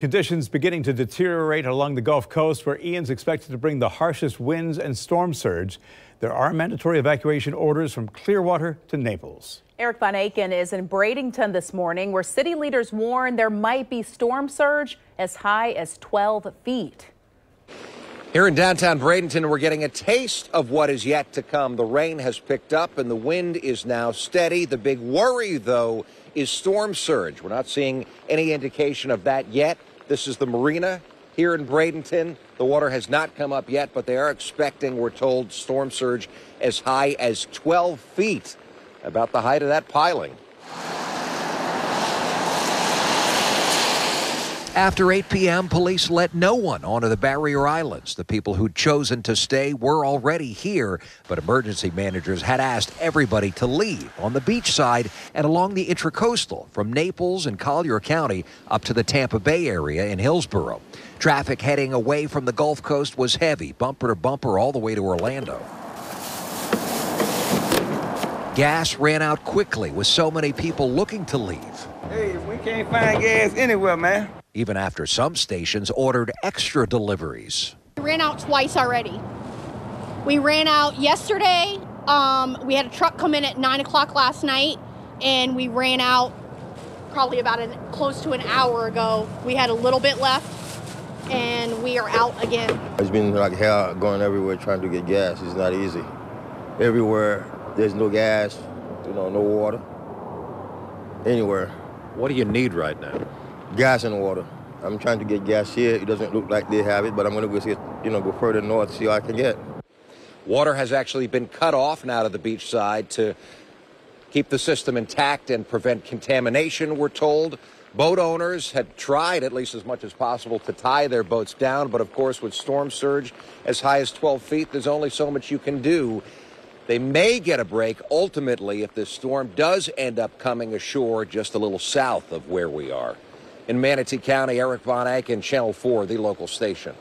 Conditions beginning to deteriorate along the Gulf Coast, where Ian's expected to bring the harshest winds and storm surge. There are mandatory evacuation orders from Clearwater to Naples. Erik von Ancken is in Bradenton this morning, where city leaders warn there might be storm surge as high as 12 feet. Here in downtown Bradenton, we're getting a taste of what is yet to come. The rain has picked up and the wind is now steady. The big worry, though, is storm surge. We're not seeing any indication of that yet. This is the marina here in Bradenton. The water has not come up yet, but they are expecting, we're told, storm surge as high as 12 feet, about the height of that piling. After 8 p.m., police let no one onto the barrier islands. The people who'd chosen to stay were already here, but emergency managers had asked everybody to leave on the beach side and along the intracoastal from Naples and Collier County up to the Tampa Bay area in Hillsborough. Traffic heading away from the Gulf Coast was heavy, bumper to bumper all the way to Orlando. Gas ran out quickly with so many people looking to leave. Hey, if we can't find gas anywhere, man even after some stations ordered extra deliveries. We ran out twice already. We ran out yesterday. Um, we had a truck come in at 9 o'clock last night, and we ran out probably about an, close to an hour ago. We had a little bit left, and we are out again. It's been like hell going everywhere trying to get gas. It's not easy. Everywhere, there's no gas, you know, no water, anywhere. What do you need right now? Gas and water. I'm trying to get gas here. It doesn't look like they have it, but I'm going to go see, you know, go further north, see what I can get. Water has actually been cut off now to the beach side to keep the system intact and prevent contamination, we're told. Boat owners had tried at least as much as possible to tie their boats down, but of course, with storm surge as high as 12 feet, there's only so much you can do. They may get a break ultimately if this storm does end up coming ashore just a little south of where we are. In Manatee County, Erik von Ancken, Channel 4, the local station.